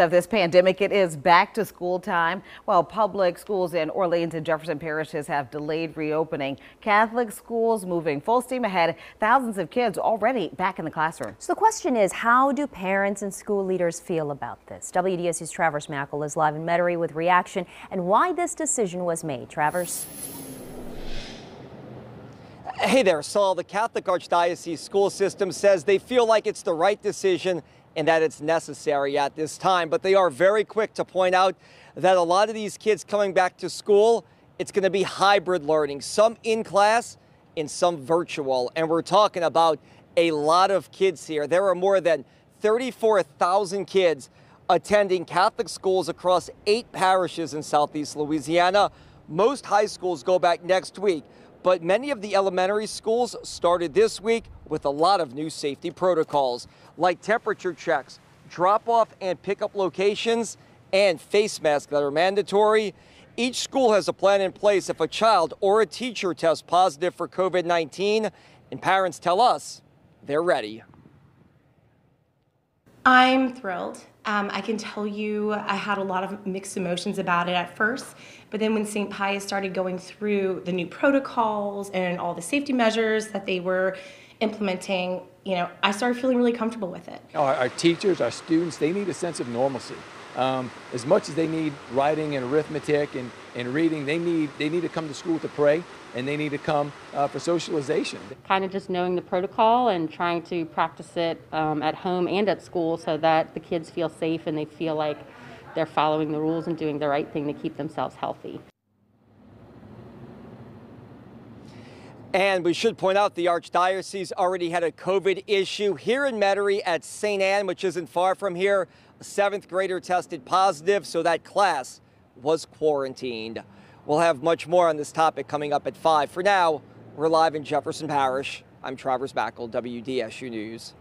of this pandemic, it is back to school time. While public schools in Orleans and Jefferson parishes have delayed reopening, Catholic schools moving full steam ahead. Thousands of kids already back in the classroom. So the question is, how do parents and school leaders feel about this? WDSU's Travers Mackel is live in Metairie with reaction and why this decision was made. Travers. Hey there, Saul. The Catholic Archdiocese school system says they feel like it's the right decision and that it's necessary at this time. But they are very quick to point out that a lot of these kids coming back to school, it's going to be hybrid learning, some in class and some virtual. And we're talking about a lot of kids here. There are more than 34,000 kids attending Catholic schools across eight parishes in Southeast Louisiana. Most high schools go back next week, but many of the elementary schools started this week with a lot of new safety protocols like temperature checks, drop off and pickup locations, and face masks that are mandatory. Each school has a plan in place if a child or a teacher tests positive for COVID 19, and parents tell us they're ready. I'm thrilled. Um, I can tell you I had a lot of mixed emotions about it at first, but then when St. Pius started going through the new protocols and all the safety measures that they were implementing, you know, I started feeling really comfortable with it. Our, our teachers, our students, they need a sense of normalcy. Um, as much as they need writing and arithmetic and, and reading, they need, they need to come to school to pray and they need to come uh, for socialization. Kind of just knowing the protocol and trying to practice it um, at home and at school so that the kids feel safe and they feel like they're following the rules and doing the right thing to keep themselves healthy. And we should point out the Archdiocese already had a COVID issue here in Metairie at St. Ann, which isn't far from here. A seventh grader tested positive, so that class was quarantined. We'll have much more on this topic coming up at 5. For now, we're live in Jefferson Parish. I'm Travers Mackel, WDSU News.